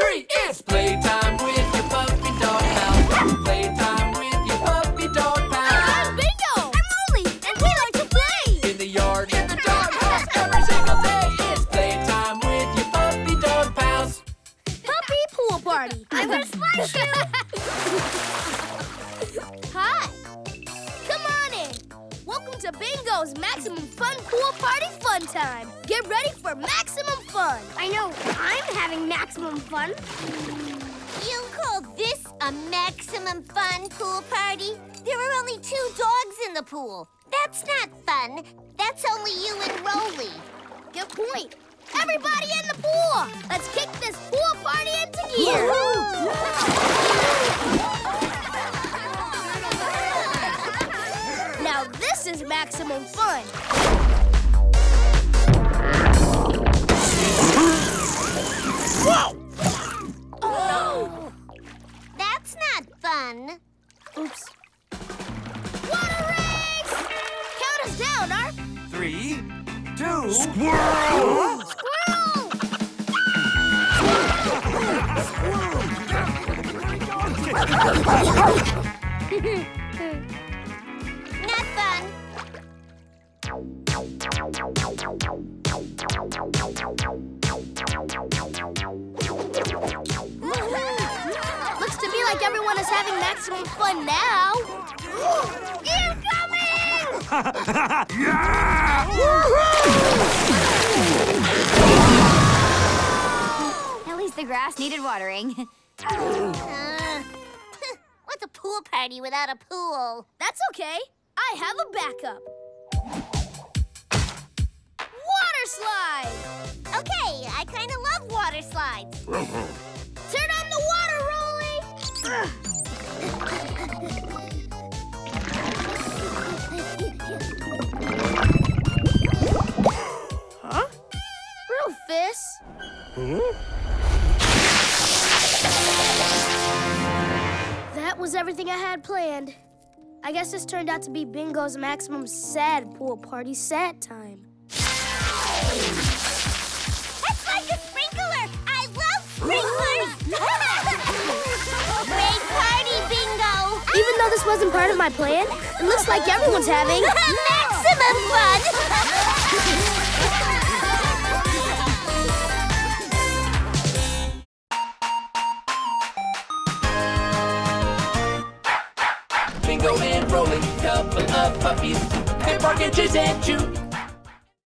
three. It's playtime with your puppy dog pal. Playtime with your puppy dog pal. I'm Bingo. I'm Rolly, and we like to play. In the yard, in the doghouse, every single day. It's playtime with your puppy dog pals. Puppy pool party. I'm gonna splash. Welcome to Bingo's Maximum Fun Pool Party Fun Time. Get ready for maximum fun. I know I'm having maximum fun. You call this a maximum fun pool party? There are only two dogs in the pool. That's not fun. That's only you and Rolly. Good point. Everybody in the pool. Let's kick this pool party into gear. Maximum fun. Oh, That's not fun. Oops. Water race! Count us down, Arf. Three, two, Squirrel! Not everyone is having maximum fun now. Incoming! At least the grass needed watering. Uh, what's a pool party without a pool? That's okay. I have a backup. Water slide! Okay, I kind of love water slides. Rufus? Hmm? That was everything I had planned. I guess this turned out to be Bingo's maximum sad pool party sad time. That's like a sprinkler. I love sprinklers. Great party, Bingo. Even though this wasn't part of my plan, it looks like everyone's having Maximum fun. Bingo and Rolly, couple of puppies. And chase and chew.